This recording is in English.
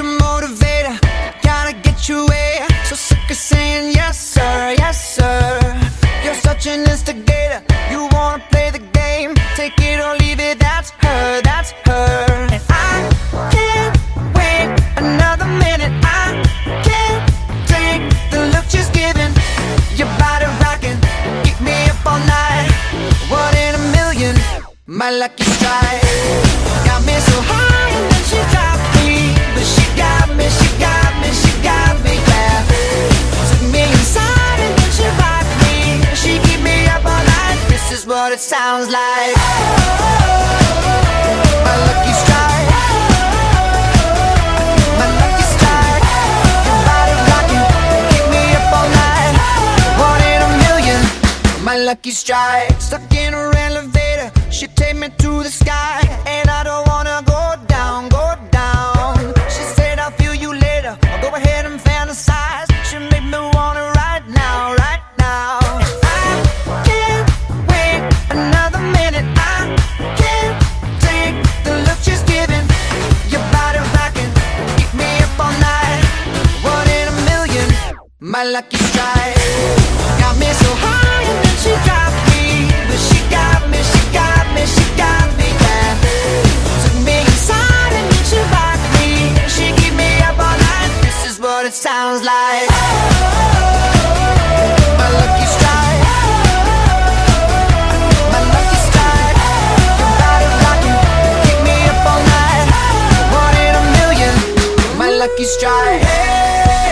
a motivator, gotta get your way. So sick of saying yes, sir, yes, sir. You're such an instigator, you wanna play the game. Take it or leave it, that's her, that's her. And I can't wait another minute. I can't take the look she's giving. Your me up all night. One in a million, my lucky strike. Got me so high what it sounds like. My lucky strike. My lucky strike. Me up all night. One in a million. My lucky strike. Stuck in her my lucky strike. Got me so high and then she dropped me, but she got me, she got me, she got me, yeah. Took me inside and then she rocked me. She keep me up all night. This is what it sounds like. My lucky strike. My lucky strike. Your